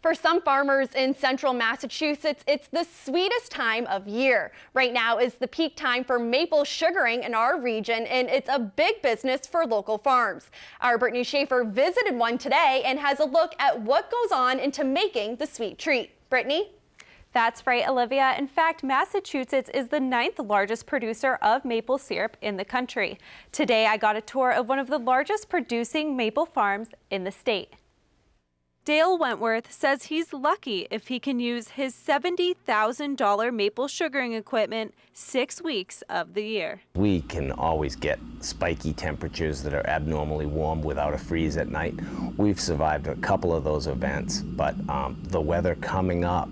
For some farmers in central Massachusetts, it's the sweetest time of year. Right now is the peak time for maple sugaring in our region, and it's a big business for local farms. Our Brittany Schaefer visited one today and has a look at what goes on into making the sweet treat. Brittany? That's right, Olivia. In fact, Massachusetts is the ninth largest producer of maple syrup in the country. Today, I got a tour of one of the largest producing maple farms in the state. Dale Wentworth says he's lucky if he can use his $70,000 maple sugaring equipment six weeks of the year. We can always get spiky temperatures that are abnormally warm without a freeze at night. We've survived a couple of those events, but um, the weather coming up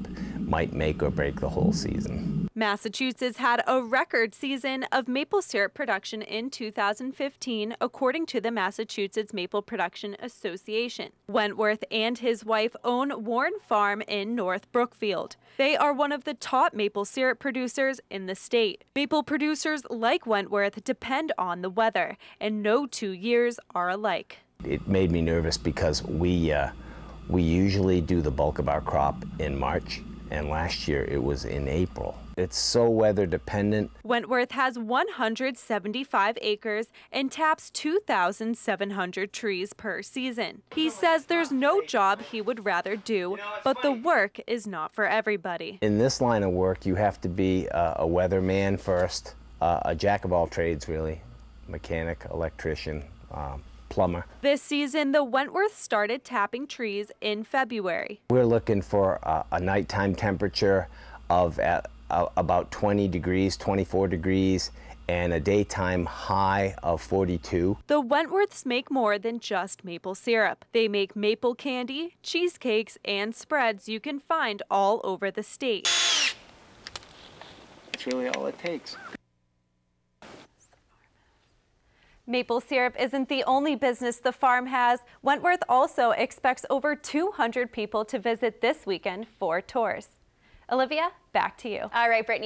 might make or break the whole season. Massachusetts had a record season of maple syrup production in 2015, according to the Massachusetts Maple Production Association. Wentworth and his wife own Warren Farm in North Brookfield. They are one of the top maple syrup producers in the state. Maple producers like Wentworth depend on the weather, and no two years are alike. It made me nervous because we, uh, we usually do the bulk of our crop in March and last year it was in April. It's so weather dependent. Wentworth has 175 acres and taps 2,700 trees per season. He says there's no job he would rather do, but the work is not for everybody. In this line of work, you have to be a, a weatherman first, uh, a jack of all trades, really, mechanic, electrician, um, plumber. This season, the Wentworth started tapping trees in February. We're looking for a, a nighttime temperature of at, uh, about 20 degrees, 24 degrees, and a daytime high of 42. The Wentworths make more than just maple syrup. They make maple candy, cheesecakes, and spreads you can find all over the state. That's really all it takes. Maple syrup isn't the only business the farm has. Wentworth also expects over 200 people to visit this weekend for tours. Olivia, back to you. All right, Brittany.